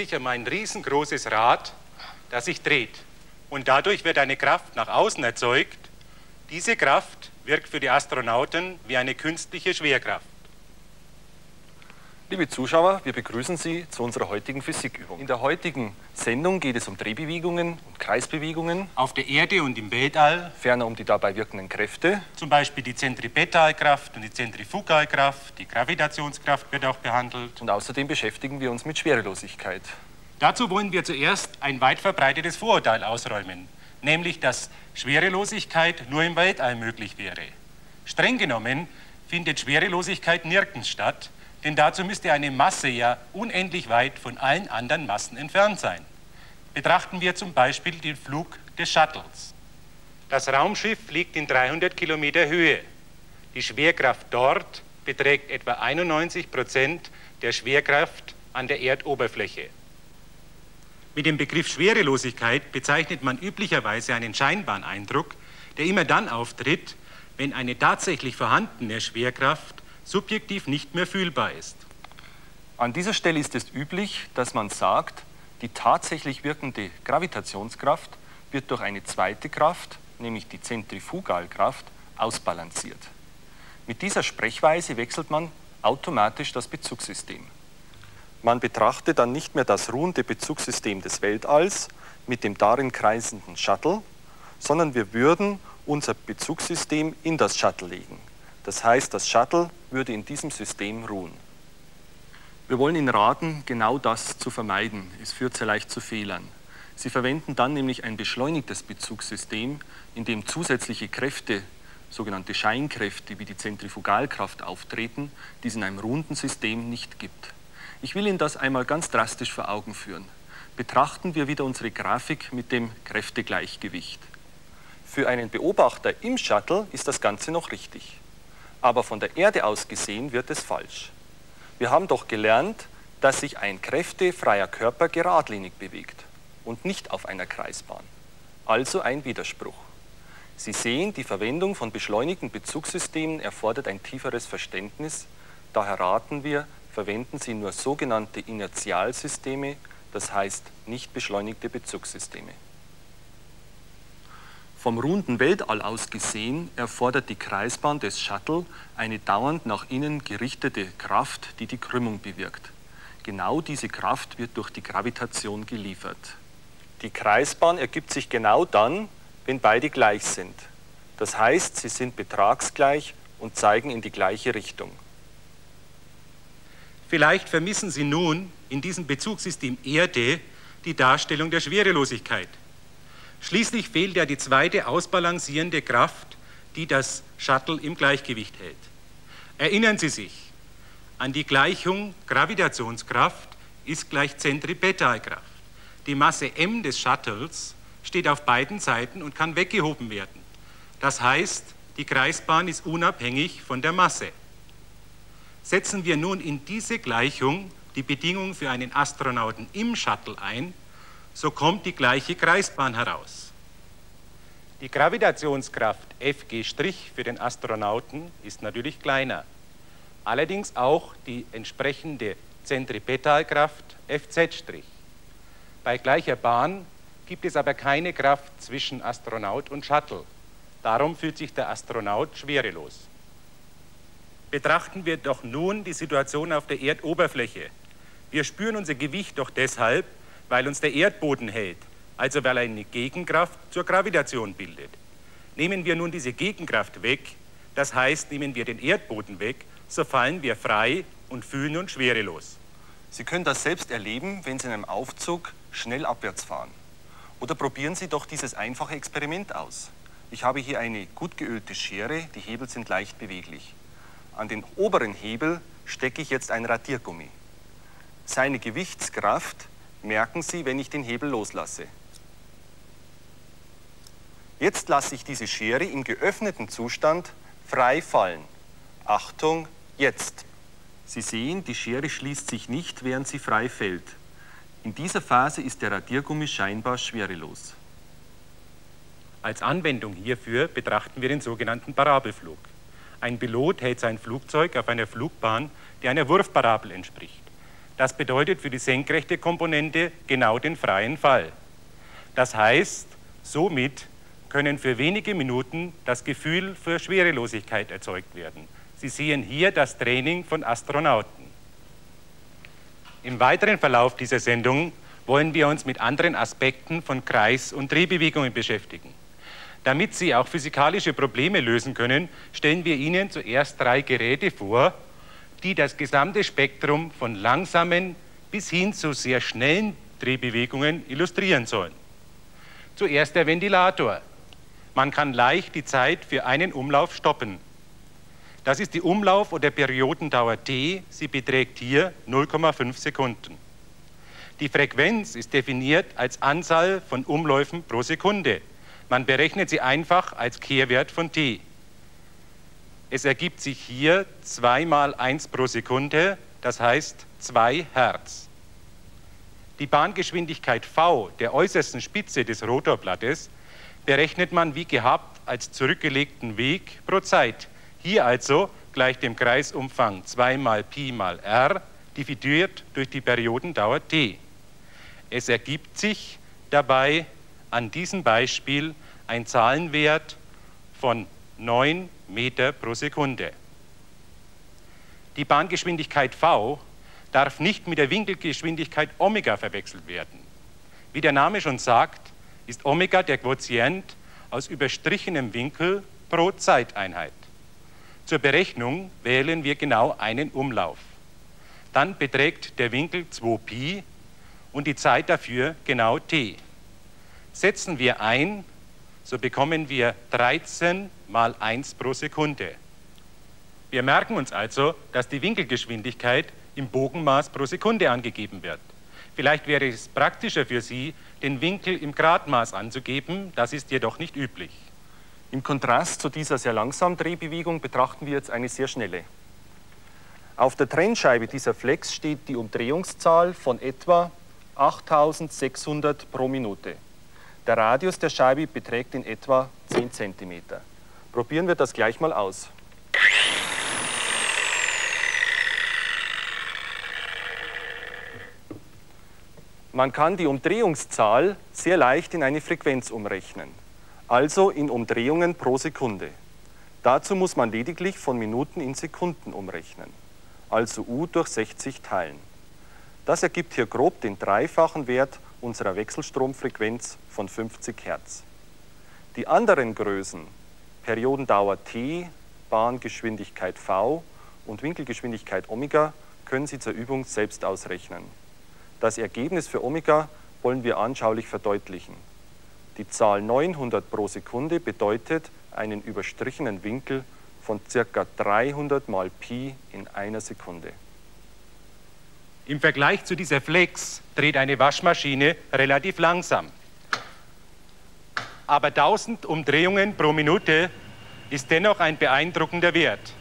sich um ein riesengroßes Rad, das sich dreht. Und dadurch wird eine Kraft nach außen erzeugt. Diese Kraft wirkt für die Astronauten wie eine künstliche Schwerkraft. Liebe Zuschauer, wir begrüßen Sie zu unserer heutigen Physikübung. In der heutigen Sendung geht es um Drehbewegungen und Kreisbewegungen. Auf der Erde und im Weltall. Ferner um die dabei wirkenden Kräfte. Zum Beispiel die Zentripetalkraft und die Zentrifugalkraft. Die Gravitationskraft wird auch behandelt. Und außerdem beschäftigen wir uns mit Schwerelosigkeit. Dazu wollen wir zuerst ein weit verbreitetes Vorurteil ausräumen, nämlich dass Schwerelosigkeit nur im Weltall möglich wäre. Streng genommen findet Schwerelosigkeit nirgends statt, denn dazu müsste eine Masse ja unendlich weit von allen anderen Massen entfernt sein. Betrachten wir zum Beispiel den Flug des Shuttles. Das Raumschiff fliegt in 300 Kilometer Höhe. Die Schwerkraft dort beträgt etwa 91 Prozent der Schwerkraft an der Erdoberfläche. Mit dem Begriff Schwerelosigkeit bezeichnet man üblicherweise einen scheinbaren Eindruck, der immer dann auftritt, wenn eine tatsächlich vorhandene Schwerkraft subjektiv nicht mehr fühlbar ist. An dieser Stelle ist es üblich, dass man sagt, die tatsächlich wirkende Gravitationskraft wird durch eine zweite Kraft, nämlich die Zentrifugalkraft, ausbalanciert. Mit dieser Sprechweise wechselt man automatisch das Bezugssystem. Man betrachtet dann nicht mehr das ruhende Bezugssystem des Weltalls mit dem darin kreisenden Shuttle, sondern wir würden unser Bezugssystem in das Shuttle legen. Das heißt, das Shuttle würde in diesem System ruhen. Wir wollen Ihnen raten, genau das zu vermeiden. Es führt sehr leicht zu Fehlern. Sie verwenden dann nämlich ein beschleunigtes Bezugssystem, in dem zusätzliche Kräfte, sogenannte Scheinkräfte wie die Zentrifugalkraft auftreten, die es in einem runden System nicht gibt. Ich will Ihnen das einmal ganz drastisch vor Augen führen. Betrachten wir wieder unsere Grafik mit dem Kräftegleichgewicht. Für einen Beobachter im Shuttle ist das Ganze noch richtig aber von der Erde aus gesehen wird es falsch. Wir haben doch gelernt, dass sich ein kräftefreier Körper geradlinig bewegt und nicht auf einer Kreisbahn. Also ein Widerspruch. Sie sehen, die Verwendung von beschleunigten Bezugssystemen erfordert ein tieferes Verständnis. Daher raten wir, verwenden Sie nur sogenannte Inertialsysteme, das heißt nicht beschleunigte Bezugssysteme. Vom runden Weltall aus gesehen erfordert die Kreisbahn des Shuttle eine dauernd nach innen gerichtete Kraft, die die Krümmung bewirkt. Genau diese Kraft wird durch die Gravitation geliefert. Die Kreisbahn ergibt sich genau dann, wenn beide gleich sind. Das heißt, sie sind betragsgleich und zeigen in die gleiche Richtung. Vielleicht vermissen Sie nun in diesem Bezugssystem Erde die Darstellung der Schwerelosigkeit. Schließlich fehlt ja die zweite ausbalancierende Kraft, die das Shuttle im Gleichgewicht hält. Erinnern Sie sich an die Gleichung Gravitationskraft ist gleich Zentripetalkraft. Die Masse m des Shuttles steht auf beiden Seiten und kann weggehoben werden. Das heißt, die Kreisbahn ist unabhängig von der Masse. Setzen wir nun in diese Gleichung die Bedingung für einen Astronauten im Shuttle ein, so kommt die gleiche Kreisbahn heraus. Die Gravitationskraft Fg' für den Astronauten ist natürlich kleiner. Allerdings auch die entsprechende Zentripetalkraft Fz'. Bei gleicher Bahn gibt es aber keine Kraft zwischen Astronaut und Shuttle. Darum fühlt sich der Astronaut schwerelos. Betrachten wir doch nun die Situation auf der Erdoberfläche. Wir spüren unser Gewicht doch deshalb, weil uns der Erdboden hält, also weil eine Gegenkraft zur Gravitation bildet. Nehmen wir nun diese Gegenkraft weg, das heißt, nehmen wir den Erdboden weg, so fallen wir frei und fühlen uns schwerelos. Sie können das selbst erleben, wenn Sie in einem Aufzug schnell abwärts fahren. Oder probieren Sie doch dieses einfache Experiment aus. Ich habe hier eine gut geölte Schere, die Hebel sind leicht beweglich. An den oberen Hebel stecke ich jetzt ein Radiergummi. Seine Gewichtskraft merken Sie, wenn ich den Hebel loslasse. Jetzt lasse ich diese Schere im geöffneten Zustand frei fallen. Achtung, jetzt. Sie sehen, die Schere schließt sich nicht, während sie frei fällt. In dieser Phase ist der Radiergummi scheinbar schwerelos. Als Anwendung hierfür betrachten wir den sogenannten Parabelflug. Ein Pilot hält sein Flugzeug auf einer Flugbahn, die einer Wurfparabel entspricht. Das bedeutet für die senkrechte Komponente genau den freien Fall. Das heißt, somit können für wenige Minuten das Gefühl für Schwerelosigkeit erzeugt werden. Sie sehen hier das Training von Astronauten. Im weiteren Verlauf dieser Sendung wollen wir uns mit anderen Aspekten von Kreis- und Drehbewegungen beschäftigen. Damit Sie auch physikalische Probleme lösen können, stellen wir Ihnen zuerst drei Geräte vor, die das gesamte Spektrum von langsamen bis hin zu sehr schnellen Drehbewegungen illustrieren sollen. Zuerst der Ventilator. Man kann leicht die Zeit für einen Umlauf stoppen. Das ist die Umlauf- oder Periodendauer t. Sie beträgt hier 0,5 Sekunden. Die Frequenz ist definiert als Anzahl von Umläufen pro Sekunde. Man berechnet sie einfach als Kehrwert von t. Es ergibt sich hier 2 mal 1 pro Sekunde, das heißt 2 Hertz. Die Bahngeschwindigkeit v der äußersten Spitze des Rotorblattes berechnet man wie gehabt als zurückgelegten Weg pro Zeit. Hier also gleich dem Kreisumfang 2 mal Pi mal r dividiert durch die Periodendauer t. Es ergibt sich dabei an diesem Beispiel ein Zahlenwert von 9 Meter pro Sekunde. Die Bahngeschwindigkeit v darf nicht mit der Winkelgeschwindigkeit Omega verwechselt werden. Wie der Name schon sagt, ist Omega der Quotient aus überstrichenem Winkel pro Zeiteinheit. Zur Berechnung wählen wir genau einen Umlauf. Dann beträgt der Winkel 2π und die Zeit dafür genau t. Setzen wir ein, so bekommen wir 13 mal 1 pro Sekunde. Wir merken uns also, dass die Winkelgeschwindigkeit im Bogenmaß pro Sekunde angegeben wird. Vielleicht wäre es praktischer für Sie, den Winkel im Gradmaß anzugeben, das ist jedoch nicht üblich. Im Kontrast zu dieser sehr langsamen Drehbewegung betrachten wir jetzt eine sehr schnelle. Auf der Trennscheibe dieser Flex steht die Umdrehungszahl von etwa 8600 pro Minute. Der Radius der Scheibe beträgt in etwa 10 cm. Probieren wir das gleich mal aus. Man kann die Umdrehungszahl sehr leicht in eine Frequenz umrechnen, also in Umdrehungen pro Sekunde. Dazu muss man lediglich von Minuten in Sekunden umrechnen, also U durch 60 teilen. Das ergibt hier grob den dreifachen Wert unserer Wechselstromfrequenz von 50 Hertz. Die anderen Größen, Periodendauer t, Bahngeschwindigkeit v und Winkelgeschwindigkeit Omega, können Sie zur Übung selbst ausrechnen. Das Ergebnis für Omega wollen wir anschaulich verdeutlichen. Die Zahl 900 pro Sekunde bedeutet einen überstrichenen Winkel von ca. 300 mal Pi in einer Sekunde. Im Vergleich zu dieser Flex dreht eine Waschmaschine relativ langsam. Aber 1000 Umdrehungen pro Minute ist dennoch ein beeindruckender Wert.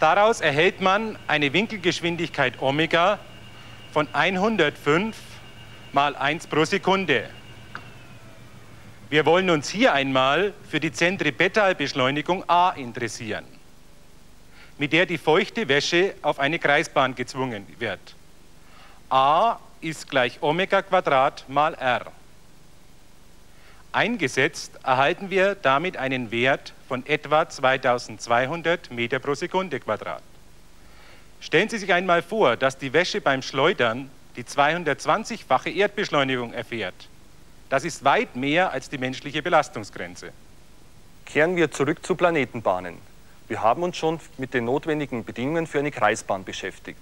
Daraus erhält man eine Winkelgeschwindigkeit Omega von 105 mal 1 pro Sekunde. Wir wollen uns hier einmal für die Zentripetalbeschleunigung A interessieren, mit der die feuchte Wäsche auf eine Kreisbahn gezwungen wird. A ist gleich Omega Quadrat mal R. Eingesetzt erhalten wir damit einen Wert von etwa 2200 Meter pro Sekunde Quadrat. Stellen Sie sich einmal vor, dass die Wäsche beim Schleudern die 220-fache Erdbeschleunigung erfährt. Das ist weit mehr als die menschliche Belastungsgrenze. Kehren wir zurück zu Planetenbahnen. Wir haben uns schon mit den notwendigen Bedingungen für eine Kreisbahn beschäftigt.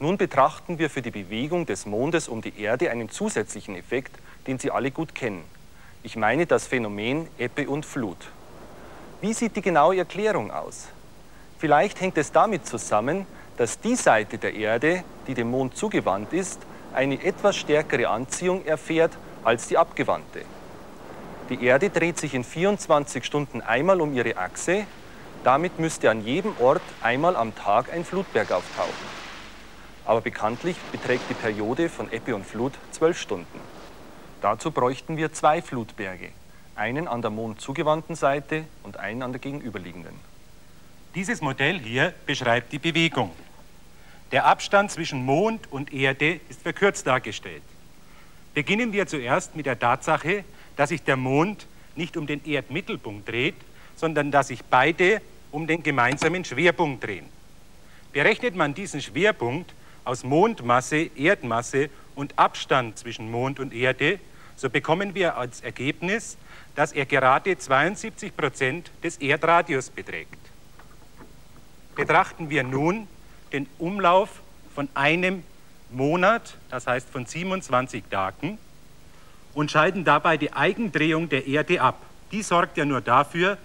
Nun betrachten wir für die Bewegung des Mondes um die Erde einen zusätzlichen Effekt, den Sie alle gut kennen. Ich meine das Phänomen Ebbe und Flut. Wie sieht die genaue Erklärung aus? Vielleicht hängt es damit zusammen, dass die Seite der Erde, die dem Mond zugewandt ist, eine etwas stärkere Anziehung erfährt als die abgewandte. Die Erde dreht sich in 24 Stunden einmal um ihre Achse, damit müsste an jedem Ort einmal am Tag ein Flutberg auftauchen. Aber bekanntlich beträgt die Periode von Ebbe und Flut zwölf Stunden. Dazu bräuchten wir zwei Flutberge, einen an der Mond zugewandten Seite und einen an der gegenüberliegenden. Dieses Modell hier beschreibt die Bewegung. Der Abstand zwischen Mond und Erde ist verkürzt dargestellt. Beginnen wir zuerst mit der Tatsache, dass sich der Mond nicht um den Erdmittelpunkt dreht, sondern dass sich beide um den gemeinsamen Schwerpunkt drehen. Berechnet man diesen Schwerpunkt aus Mondmasse, Erdmasse und Abstand zwischen Mond und Erde, so bekommen wir als Ergebnis, dass er gerade 72 Prozent des Erdradius beträgt. Betrachten wir nun den Umlauf von einem Monat, das heißt von 27 Tagen, und schalten dabei die Eigendrehung der Erde ab. Die sorgt ja nur dafür,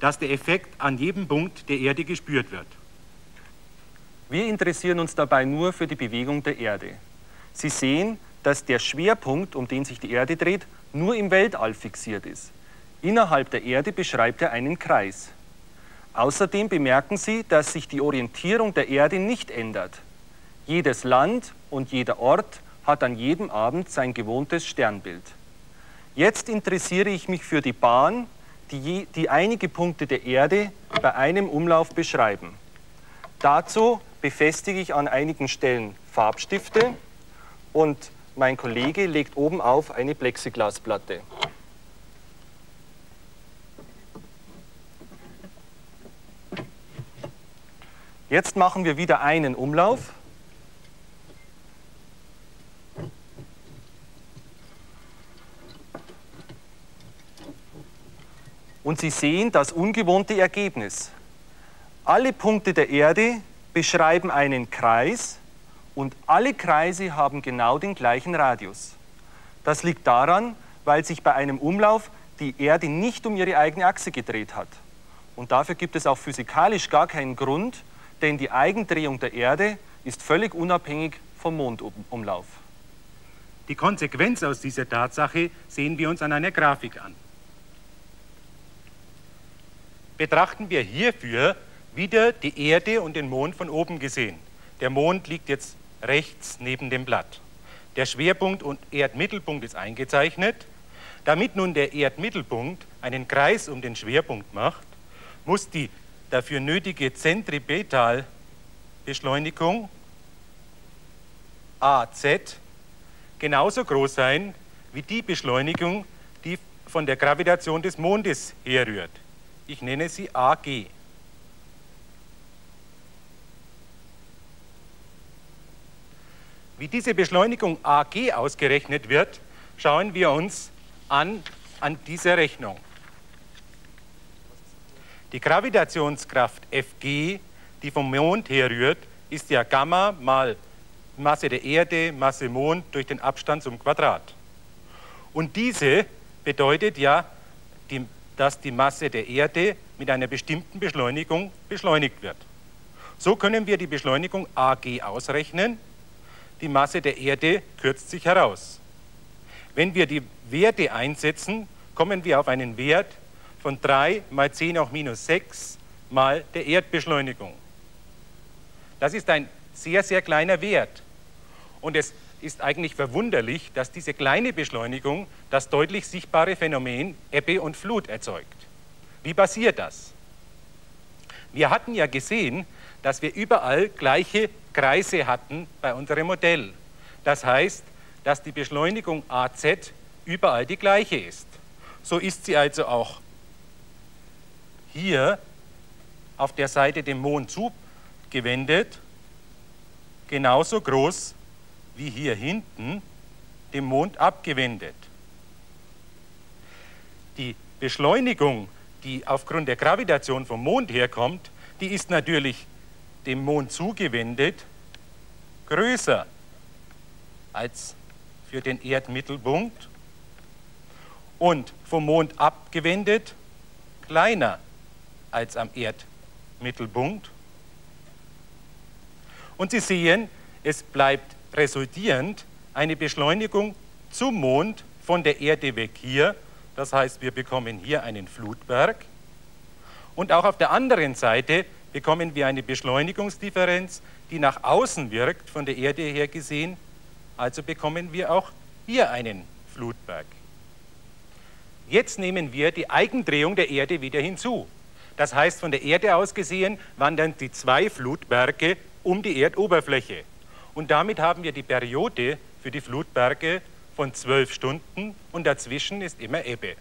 dass der Effekt an jedem Punkt der Erde gespürt wird. Wir interessieren uns dabei nur für die Bewegung der Erde. Sie sehen, dass der Schwerpunkt, um den sich die Erde dreht, nur im Weltall fixiert ist. Innerhalb der Erde beschreibt er einen Kreis. Außerdem bemerken Sie, dass sich die Orientierung der Erde nicht ändert. Jedes Land und jeder Ort hat an jedem Abend sein gewohntes Sternbild. Jetzt interessiere ich mich für die Bahn, die, die einige Punkte der Erde bei einem Umlauf beschreiben. Dazu befestige ich an einigen Stellen Farbstifte und mein Kollege legt oben auf eine Plexiglasplatte. Jetzt machen wir wieder einen Umlauf. Und Sie sehen das ungewohnte Ergebnis. Alle Punkte der Erde beschreiben einen Kreis und alle Kreise haben genau den gleichen Radius. Das liegt daran, weil sich bei einem Umlauf die Erde nicht um ihre eigene Achse gedreht hat. Und dafür gibt es auch physikalisch gar keinen Grund, denn die Eigendrehung der Erde ist völlig unabhängig vom Mondumlauf. Die Konsequenz aus dieser Tatsache sehen wir uns an einer Grafik an. Betrachten wir hierfür wieder die Erde und den Mond von oben gesehen. Der Mond liegt jetzt rechts neben dem Blatt. Der Schwerpunkt und Erdmittelpunkt ist eingezeichnet. Damit nun der Erdmittelpunkt einen Kreis um den Schwerpunkt macht, muss die dafür nötige Zentripetalbeschleunigung AZ genauso groß sein wie die Beschleunigung, die von der Gravitation des Mondes herrührt. Ich nenne sie AG. Wie diese Beschleunigung AG ausgerechnet wird, schauen wir uns an an dieser Rechnung. Die Gravitationskraft Fg, die vom Mond herrührt, ist ja Gamma mal Masse der Erde, Masse Mond durch den Abstand zum Quadrat. Und diese bedeutet ja, die, dass die Masse der Erde mit einer bestimmten Beschleunigung beschleunigt wird. So können wir die Beschleunigung ag ausrechnen. Die Masse der Erde kürzt sich heraus. Wenn wir die Werte einsetzen, kommen wir auf einen Wert von 3 mal 10 hoch minus 6 mal der Erdbeschleunigung. Das ist ein sehr, sehr kleiner Wert. Und es ist eigentlich verwunderlich, dass diese kleine Beschleunigung das deutlich sichtbare Phänomen Ebbe und Flut erzeugt. Wie passiert das? Wir hatten ja gesehen, dass wir überall gleiche Kreise hatten bei unserem Modell. Das heißt, dass die Beschleunigung AZ überall die gleiche ist. So ist sie also auch hier auf der Seite dem Mond zugewendet, genauso groß wie hier hinten dem Mond abgewendet. Die Beschleunigung, die aufgrund der Gravitation vom Mond herkommt, die ist natürlich dem Mond zugewendet größer als für den Erdmittelpunkt und vom Mond abgewendet kleiner als am Erdmittelpunkt. Und Sie sehen, es bleibt resultierend eine Beschleunigung zum Mond von der Erde weg hier. Das heißt, wir bekommen hier einen Flutberg. Und auch auf der anderen Seite bekommen wir eine Beschleunigungsdifferenz, die nach außen wirkt, von der Erde her gesehen. Also bekommen wir auch hier einen Flutberg. Jetzt nehmen wir die Eigendrehung der Erde wieder hinzu. Das heißt, von der Erde aus gesehen wandern die zwei Flutberge um die Erdoberfläche. Und damit haben wir die Periode für die Flutberge von zwölf Stunden und dazwischen ist immer Ebbe.